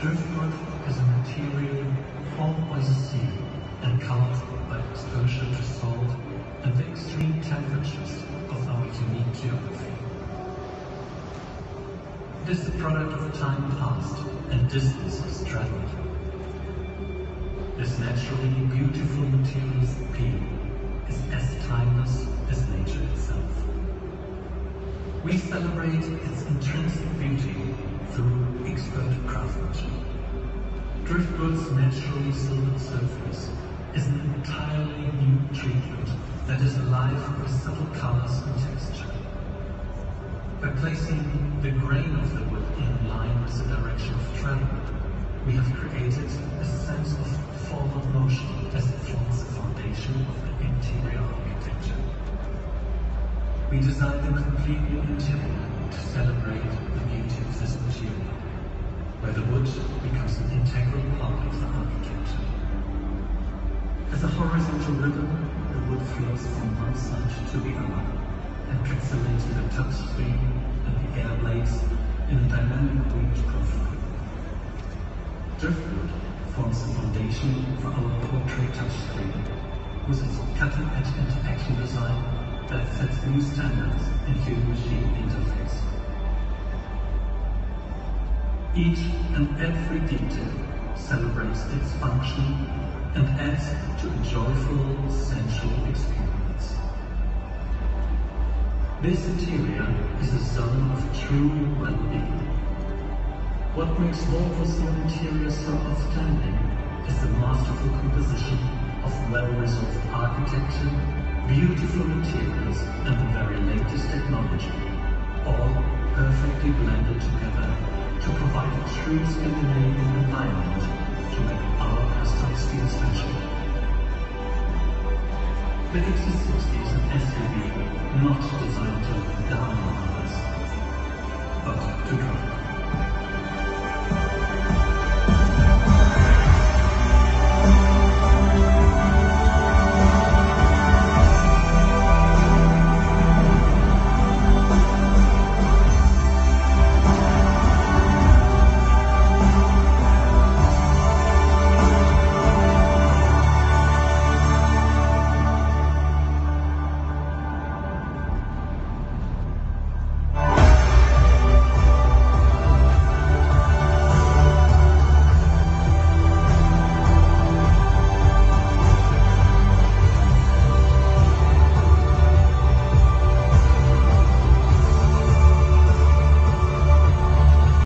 Driftwood is a material formed by the sea and colored by exposure to salt and the extreme temperatures of our unique geography. It is the product of time past and distances traveled. This naturally beautiful material's We celebrate its intrinsic beauty through expert craftsmanship. Driftwood's naturally silvered surface is an entirely new treatment that is alive with subtle colors and texture. By placing the grain of the wood in line with the direction of travel, we have created a sense of forward motion We designed a complete new interior to celebrate the beauty of this material, where the wood becomes an integral part of the architecture. As a horizontal river, the wood flows from one side to the other, and encapsulating the touchscreen and the air blades in a dynamic weaved profile. Driftwood forms the foundation for our portrait touchscreen, with its cutting-edge interaction design sets new standards in human-machine interface. Each and every detail celebrates its function and adds to a joyful, sensual experience. This interior is a zone of true well-being. What makes Volvo's interior so outstanding is the masterful composition of well-resolved architecture, beautiful materials, and the very latest technology, all perfectly blended together to provide a true Scandinavian environment to make our customs feel special. The XC60 is an SUV not